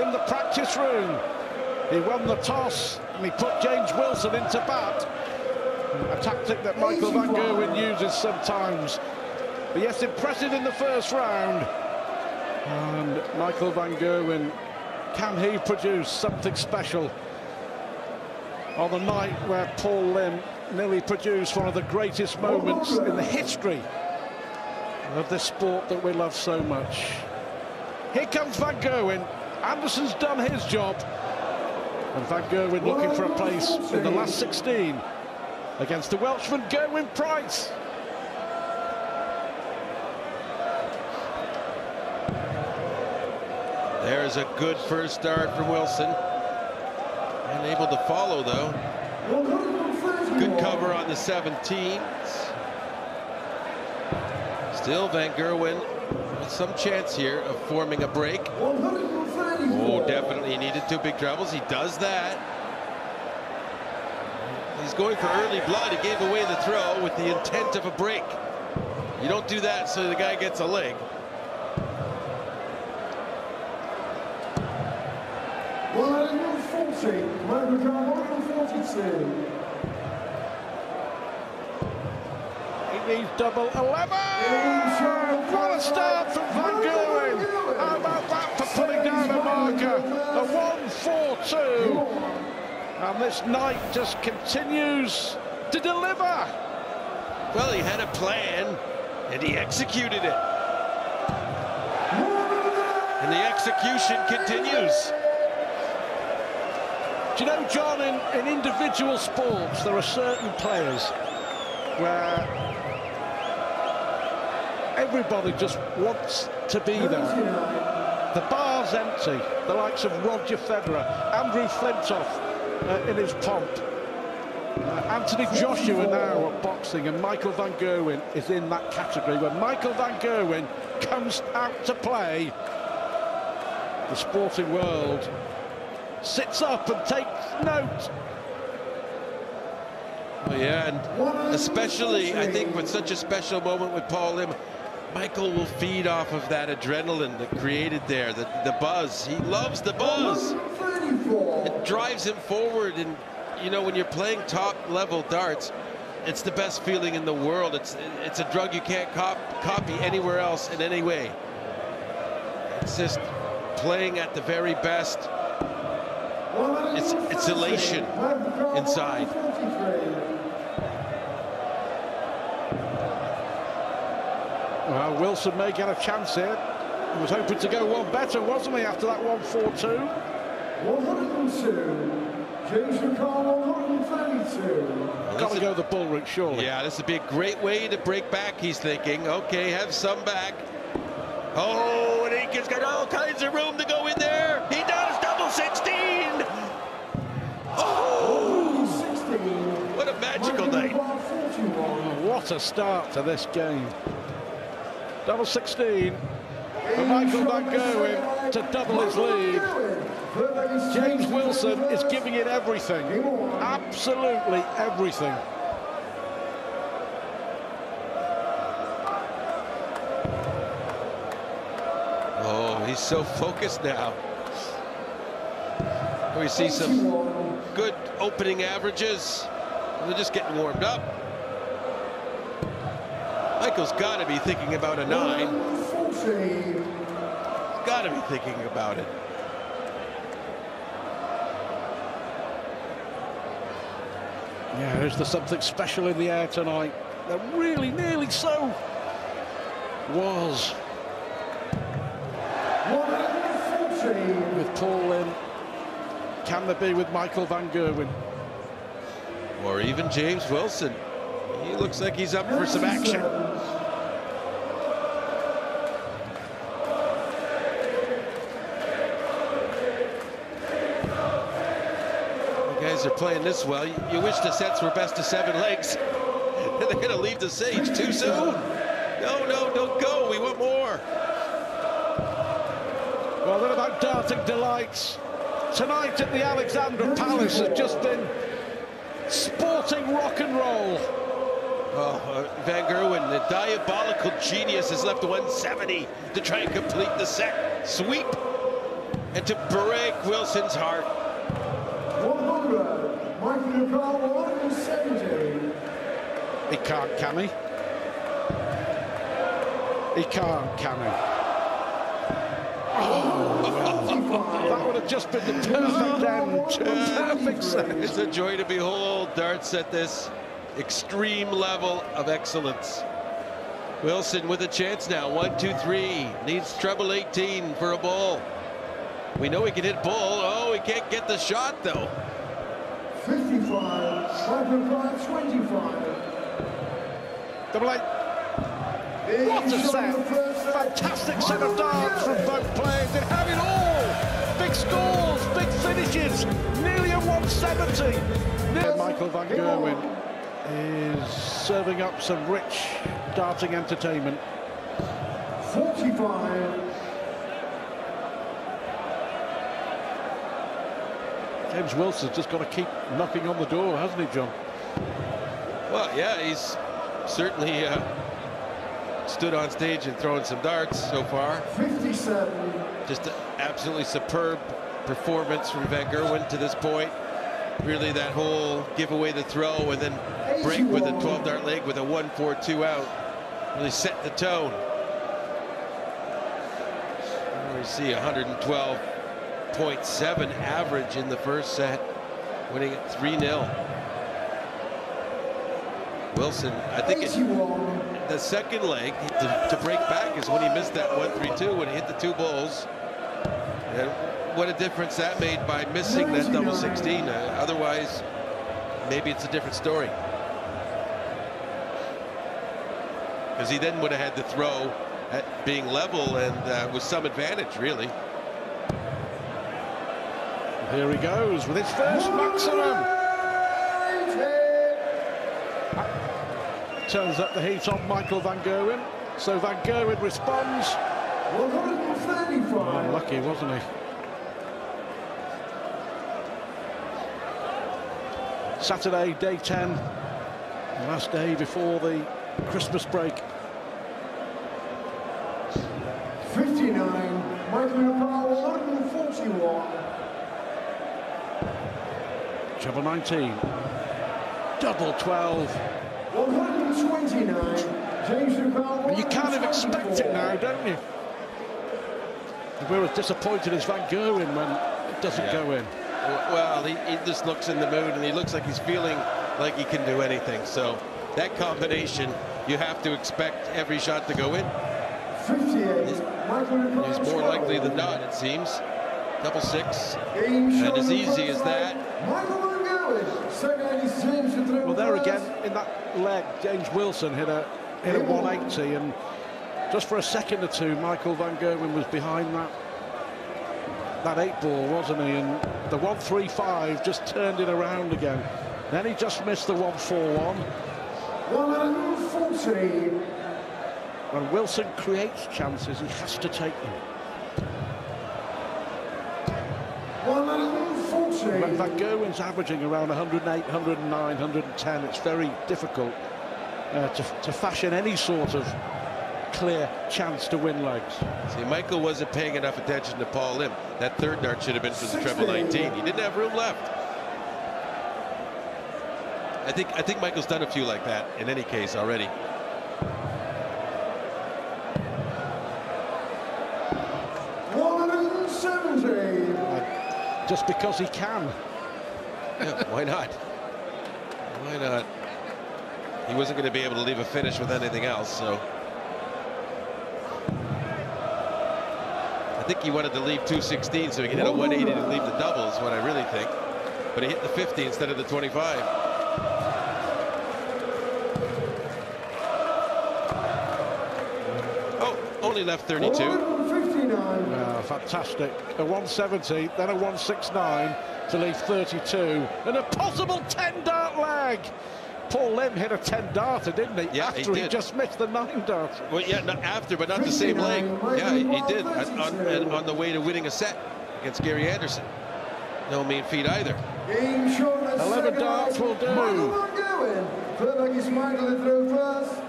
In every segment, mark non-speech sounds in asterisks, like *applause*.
in the practice room. He won the toss and he put James Wilson into bat. A tactic that Michael Van Gerwen uses sometimes. But yes, impressive in the first round. And Michael Van Gerwen, can he produce something special on the night where Paul Lim nearly produced one of the greatest moments in the history of this sport that we love so much. Here comes Van Gerwen. Anderson's done his job. And Van Gerwen looking for a place in the last 16 against the Welshman Gerwyn Price. There's a good first start from Wilson. Unable to follow, though. Good cover on the 17th. Still Van Gerwen with some chance here of forming a break. Oh, definitely He needed two big troubles. He does that. He's going for early blood. He gave away the throw with the intent of a break. You don't do that so the guy gets a leg. He needs double 11. What a start from Van Gerwen. A 1-4-2. And this night just continues to deliver. Well, he had a plan, and he executed it. And the execution continues. Do you know, John, in, in individual sports, there are certain players where everybody just wants to be there. The bar's empty. The likes of Roger Federer, Andrew Flintoff uh, in his pomp, uh, Anthony Joshua now at boxing, and Michael Van Gerwen is in that category. When Michael Van Gerwen comes out to play, the sporting world sits up and takes note. Yeah, and especially, I think, with such a special moment with Paul Lim, Michael will feed off of that adrenaline that created there, the, the buzz. He loves the buzz. It drives him forward, and, you know, when you're playing top-level darts, it's the best feeling in the world. It's it's a drug you can't cop copy anywhere else in any way. It's just playing at the very best. It's, it's elation inside. Well, Wilson may get a chance here. He was hoping to go one better, wasn't he, after that 1-4-2? 102. James McCall, 132. Got to go the bull route, surely. Yeah, this would be a great way to break back, he's thinking. Okay, have some back. Oh, and Aiken's got all kinds of room to go in there. He does, double 16. Oh, what a magical night. What a start to this game. Double 16 for Michael Van Gerwen to double his lead. James Wilson is giving it everything. Absolutely everything. Oh, he's so focused now. We see some good opening averages. They're just getting warmed up. Michael's got to be thinking about a nine. Got to be thinking about it. Yeah, is there something special in the air tonight? There really, nearly so was. With Paul Lim. Can there be with Michael Van Gerwen? Or even James Wilson. He looks like he's up for some action. Guys are playing this well. You, you wish the sets were best of seven legs. *laughs* They're going to leave the stage too soon. No, no, don't go. We want more. Well, then about darting delights. Tonight at the Alexandra Palace has just been sporting rock and roll. Oh, uh, Van Gerwen, the diabolical genius, has left 170 to try and complete the set. Sweep. and to break Wilson's heart. 100, Michael Nicole, 170. He can't, can he? He can't, can he? That would have just been the perfect end perfect set. It's a joy to behold darts at this extreme level of excellence. Wilson with a chance now. One, two, three. Needs treble 18 for a ball. We know he can hit ball. Oh, he can't get the shot though. 55, Michael Nicole, 25. Double eight. What a set! Fantastic set of darts from both players. They have it all. Big scores, big finishes. Nearly a 170. Near- Michael van Gerwen is serving up some rich darting entertainment. 45, James Wilson's just got to keep knocking on the door, hasn't he, John? Well, yeah, he's certainly uh, stood on stage and thrown some darts so far. 57, Just an absolutely superb performance from Van Gerwen to this point. Really, that whole give away the throw and then break with a 12 dart leg with a 1 4 2 out. Really set the tone. Here we see 112.7 average in the first set, winning it 3 0. Wilson, I think it, the second leg to, to break back is when he missed that 1-3-2 when he hit the two balls. And what a difference that made by missing that double 16. Uh, otherwise, maybe it's a different story. Because he then would have had to throw at being level and uh, with some advantage, really. Here he goes with his first maximum. Turns up the heat on Michael van Gerwen. So van Gerwen responds. 135. Unlucky, wasn't he? Saturday, day 10. Last day before the Christmas break. 59, Michael Nicole, 141. Treble 19. Double 12. 129, James Nicole, And you kind of expect it now, don't you? We're as disappointed as Van Gerwen when it doesn't Yeah. go in. Well, he, he just looks in the mood and he looks like he's feeling like he can do anything. So that combination, you have to expect every shot to go in. 58, He's more likely than not, it seems. Double six. Game And as easy as 25, that. Michael Van Gerwen, second is James Nicole. Well, there again, in that leg, James Wilson hit a hit a 180, and just for a second or two, Michael Van Gerwen was behind that that eight ball, wasn't he? And the 135 just turned it around again. Then he just missed the 141. 140, When Wilson creates chances, he has to take them. When 140, Van Gerwen's averaging around 108, 109, 110, it's very difficult uh, to, to fashion any sort of clear chance to win legs. See, Michael wasn't paying enough attention to Paul Lim. That third dart should have been for the treble 19. He didn't have room left. I think I think Michael's done a few like that in any case already. one hundred and seventy. Just because he can. Yeah, why not? Why not? He wasn't going to be able to leave a finish with anything else, so. I think he wanted to leave 216 so he could hit a 180 to leave the doubles, what I really think. But he hit the 50 instead of the 25. Oh, only left 32. 159. Ah, fantastic. A 170, then a 169 to leave 32. And a possible 10 dart leg. Paul Lim hit a 10 darter, didn't he? Yeah, he After he, did. just missed the 9 dart. Well, yeah, not after, but not the same leg. Yeah, he, he did on, on, on the way to winning a set against Gary Anderson. No mean feat either. Game short at 11 second darts will do. Michael Van Third leg is Michael to first.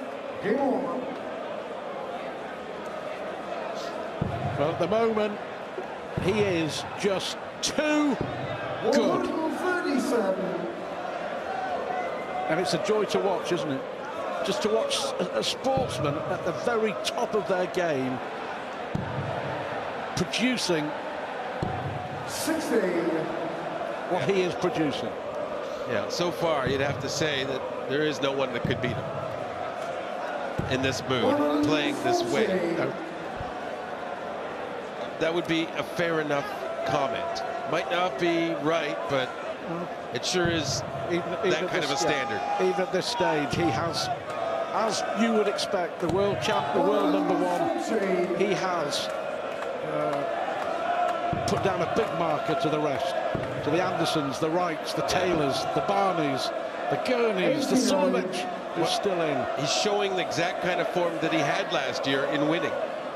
Game on. Well, at the moment, He is just too good. And it's a joy to watch, isn't it? Just to watch a, a sportsman at the very top of their game producing 60. what he is producing. Yeah, so far you'd have to say that there is no one that could beat him in this mood, playing this way. 140. Now, That would be a fair enough comment. Might not be right, but it sure is Even, even that at kind of a standard. even at this stage, he has, as you would expect, the world champ, the world number one. He has uh, put down a big marker to the rest, to the Andersons, the Wrights, the Taylors, the Barneys, the Gurneys, the Suljovic, who's still in. He's showing the exact kind of form that he had last year in winning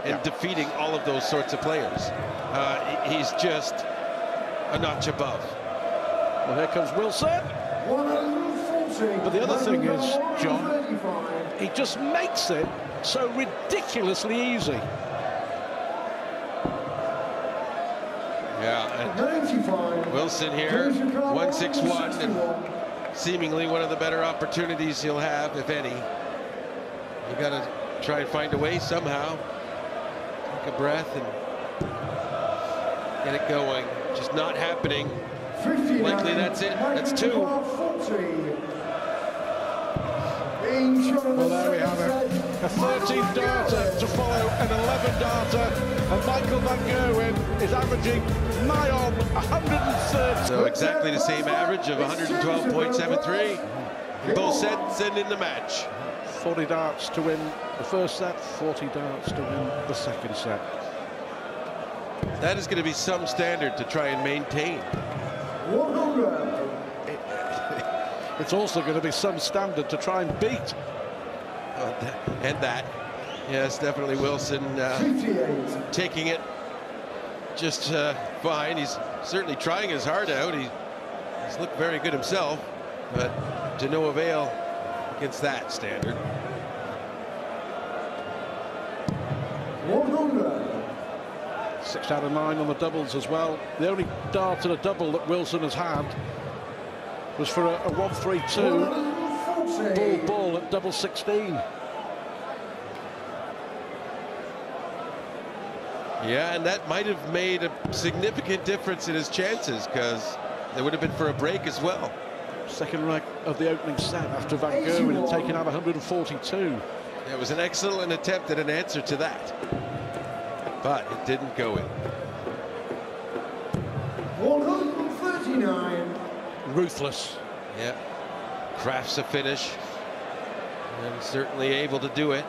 and Yeah. defeating all of those sorts of players. Uh, he's just a notch above. Well, here comes Wilson. But the other thing is, John, He just makes it so ridiculously easy. Yeah, and 95. Wilson here, 161, and seemingly one of the better opportunities he'll have, if any. You got to try and find a way somehow. Take a breath and get it going. Just not happening. Likely that's it. That's two. Michael Forty. Being shot in the Well, there we have it. A 13 Michael darter to follow an 11 darter. And Michael Van Gerwen is averaging nigh on 130. So exactly the same average of 112.73. Both sets and in the match. 40 darts to win the first set, 40 darts to win the second set. That is going to be some standard to try and maintain. *laughs* It's also going to be some standard to try and beat. Uh, th- and that. Yes, definitely Wilson uh, taking it just uh, fine. He's certainly trying his heart out. He, he's looked very good himself, but to no avail against that standard. Six out of nine on the doubles as well. The only dart and a double that Wilson has had was for a, a 1-3-2 ball ball at double 16. Yeah, and that might have made a significant difference in his chances because it would have been for a break as well. Second rank of the opening set after Van Gerwen had taken out 142. It was an excellent attempt at an answer to that, but it didn't go in. 139. Ruthless. Yeah, crafts a finish and certainly able to do it.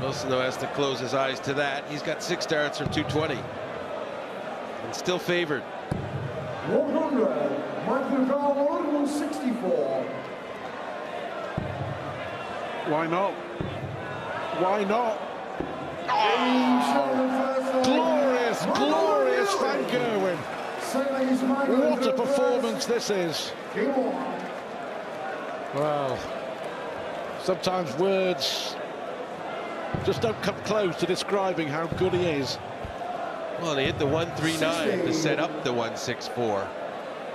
Wilson though has to close his eyes to that. He's got six darts from 220 and still favored. 100. Michael Carl, 164. Why not? Why not? Set. Glorious, glorious Van Gerwen. What a performance this is. Well, sometimes words just don't come close to describing how good he is. Well, he hit the 139 to set up the 164.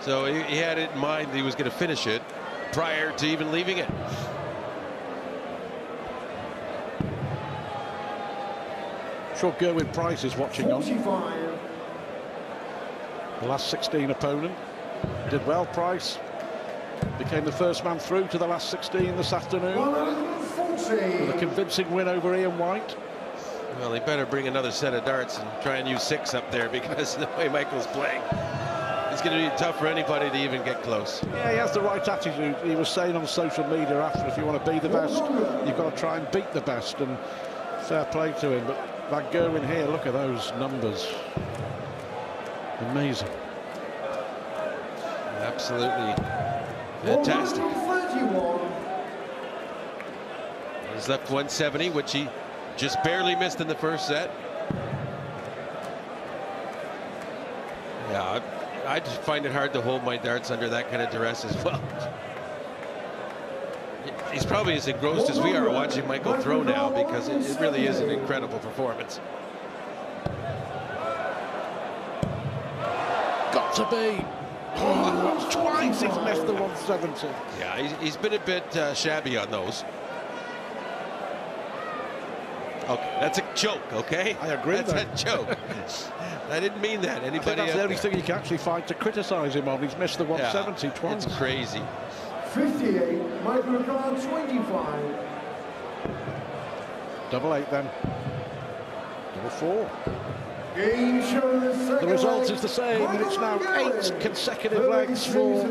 So he, he had it in mind that he was going to finish it prior to even leaving it. Sure, Gerwyn Price is watching on. The last 16 opponent did well. Price became the first man through to the last 16 this afternoon with a convincing win over Ian White. Well, he better bring another set of darts and try and use six up there because *laughs* the way Michael's playing, it's going to be tough for anybody to even get close. Yeah, he has the right attitude. He was saying on social media after, if you want to be the best, you've got to try and beat the best. And fair play to him. But Van Gerwen here, look at those numbers. Amazing. Absolutely fantastic. He's left 170, which he just barely missed in the first set. Yeah, I, just find it hard to hold my darts under that kind of duress as well. He's probably as engrossed as we are watching Michael throw now because it, it really is an incredible performance. got to be. Oh, twice he's missed the 170. Yeah, he's, he's been a bit uh, shabby on those. Okay, that's a joke, okay? I agree That's with a joke. *laughs* I didn't mean that. Anybody that's the only there? thing you can actually find to criticise him on. He's missed the Yeah, 170 twice. It's crazy. 58, Michael O'Connor 25. Double eight then. Double four. Game show the The result leg. is the same, and it's now eight consecutive Third legs legs for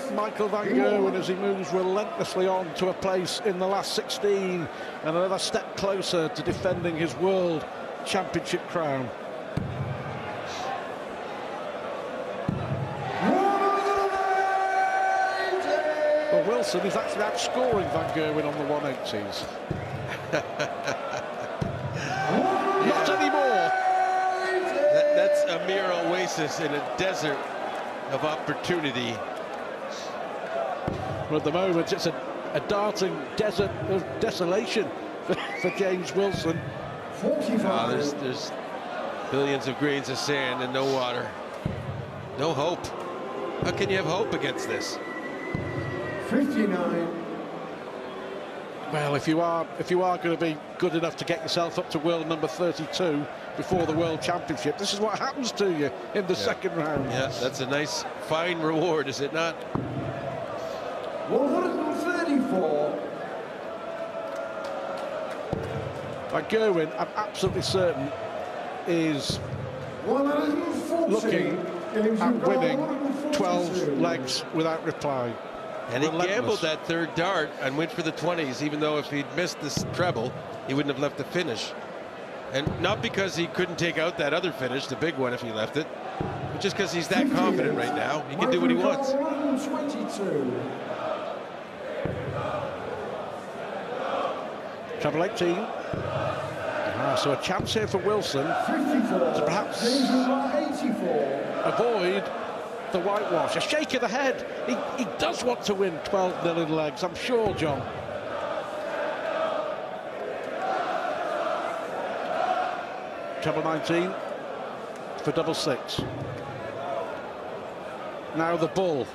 throw uh. Michael Van. Gerwen as he moves relentlessly on to a place in the last 16 and another step closer to defending his World Championship crown. Well, Wilson is actually outscoring Van Gerwen on the 180s. *laughs* Not anymore. That, that's a mere oasis in a desert of opportunity. But at the moment, it's a, a darting desert of desolation for, for James Wilson. 45. Uh, there's, there's billions of grains of sand and no water. No hope. How can you have hope against this? 59. Well, if you are if you are going to be good enough to get yourself up to world number 32 before the World Championship, this is what happens to you in the second round. Yeah, that's a nice, fine reward, is it not? 134. Van Gerwen, I'm absolutely certain, is looking at winning 12 legs without reply. And he Relentless. gambled that third dart and went for the 20s, even though if he'd missed this treble, he wouldn't have left the finish. And not because he couldn't take out that other finish, the big one, if he left it, but just because he's that confident right now. He can do what he Michael wants. O'Connor, 122. Treble 18. Ah, so a chance here for Wilson 54. perhaps- James O'Connor, 84. avoid the whitewash. A shake of the head. He, he does want to win 12 nil in legs, I'm sure, John. Treble 19 for double six. Now the ball.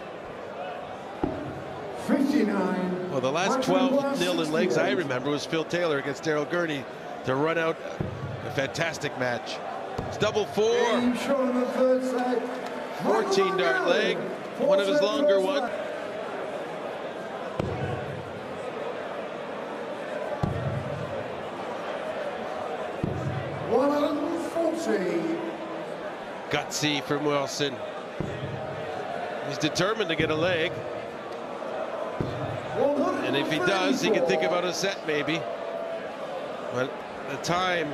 59. Well, the last 12 nil in legs I remember was Phil Taylor against Daryl Gurney to run out a fantastic match. It's double four. Game show on the third side. 14 dart leg, one of his longer ones. Gutsy from Wilson. He's determined to get a leg, if he does, he can think about a set maybe. But the time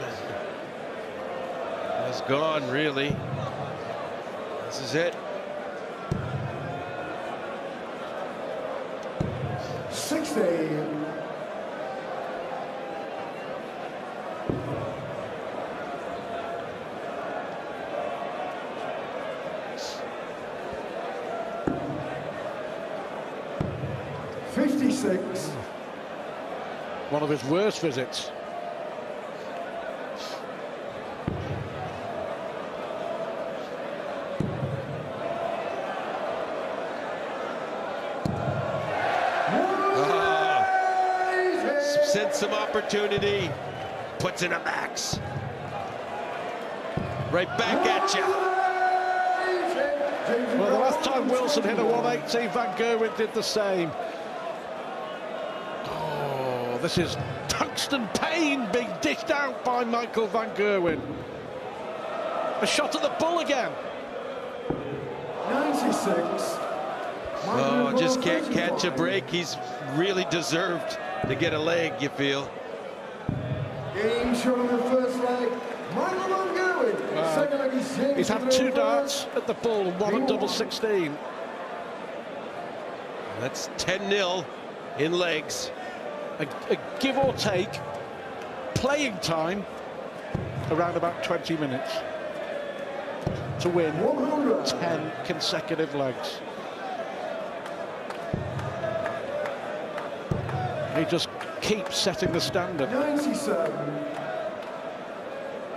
has gone, really. This is it. One of his worst visits. Ah. Sent some opportunity. Puts in a max. Right back at you. Well, the last time Wilson hit a 180, Van Gerwen did the same. This is tungsten pain being dished out by Michael Van Gerwen. A shot at the bull again. 96. Oh, just can't catch a break. He's really deserved to get a leg, you feel. Game shot on the first leg. Michael Van Gerwen. Wow. Second leg is James He's had two darts at the bull and one at double 16. That's 10 0 in legs. A, a give or take playing time around about 20 minutes to win 100. 10 consecutive legs. He just keeps setting the standard. 97.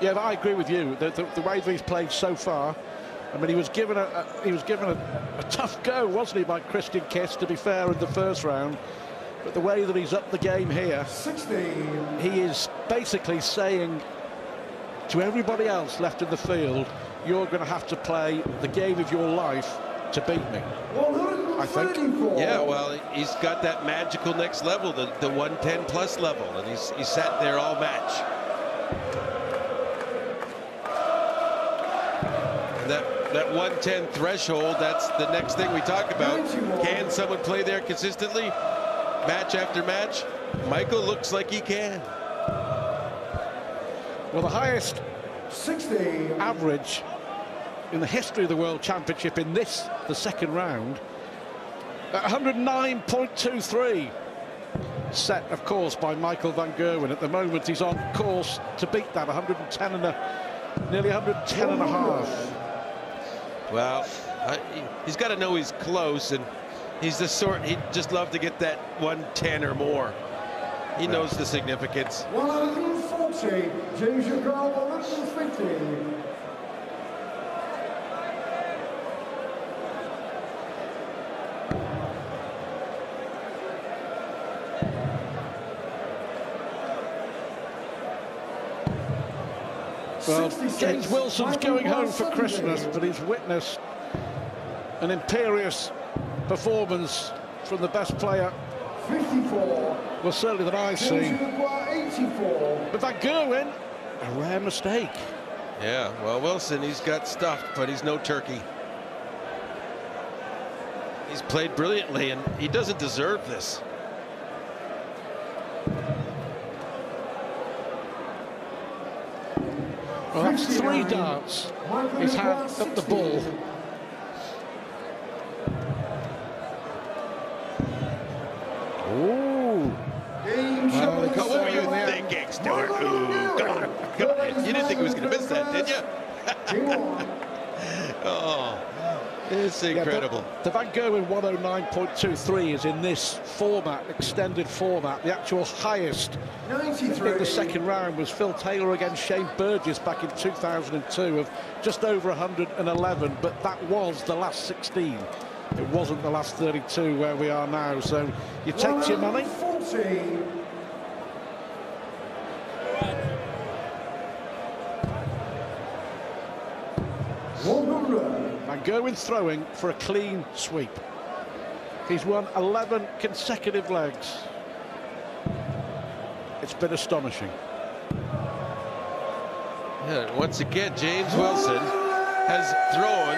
Yeah, I agree with you. The, the, the way that he's played so far, I mean, he was given a, a he was given a, a, tough go, wasn't he, by Christian Kist? To be fair, in the first round, but the way that he's up the game here, 16. he is basically saying to everybody else left in the field, "You're going to have to play the game of your life to beat me." I think. Yeah, well, he's got that magical next level, the, the 110 plus level, and he's he's sat there all match. And that that 110 threshold, that's the next thing we talk about. Can someone play there consistently, match after match? Michael looks like he can. Well, the highest 60. average in the history of the World Championship in this, the second round, 109.23. Set, of course, by Michael Van Gerwen. At the moment, he's on course to beat that 110 and a, nearly 110 and a half. Well, I, he's got to know he's close, and he's the sort he'd just love to get that 110 or more. He knows the significance. 140. James Yagar, 150. Well, James Wilson's going home for Christmas, but he's witnessed an imperious performance from the best player. 54. Well, certainly that I've seen. But that Gerwen, a rare mistake. Yeah, well, Wilson, he's got stuffed, but he's no turkey. He's played brilliantly, and he doesn't deserve this. Well, that's three darts he's had up the ball. You didn't think he was going to miss that, did you? *laughs* oh, it's incredible. Yeah, the Van Gerwen 109.23 is in this format, extended format. The actual highest 93. in the second round was Phil Taylor against Shayne Burgess back in 2002 of just over 111, but that was the last 16. It wasn't the last 32 where we are now. So you take your money. 40. One hundred. Van Gerwen throwing for a clean sweep. He's won 11 consecutive legs. It's been astonishing. Yeah, once again, James Wilson has thrown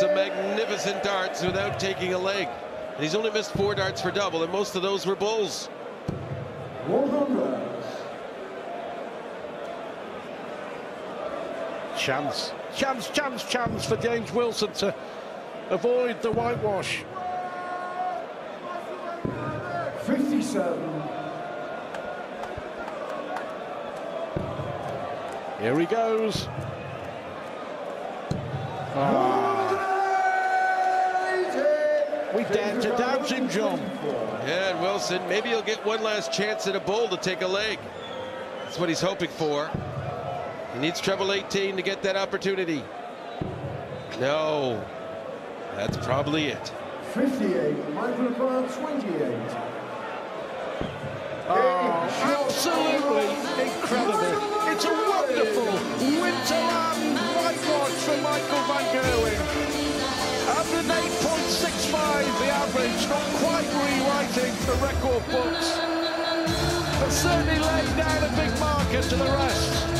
some magnificent darts without taking a leg. And he's only missed four darts for double, and most of those were bulls. Chance, chance, chance, chance for James Wilson to avoid the whitewash. 57. Here he goes. Ah, we dared to doubt him, John. Yeah, and Wilson, maybe he'll get one last chance at a bowl to take a leg. That's what he's hoping for. He needs treble 18 to get that opportunity. No, that's probably it. 58. Michael Grant, 28. Oh, absolutely incredible. It's a wonderful winter Winterland whitewash from Michael Van Gerwen. 108.65 the average, not quite rewriting the record books, but certainly laying down a big marker to the rest.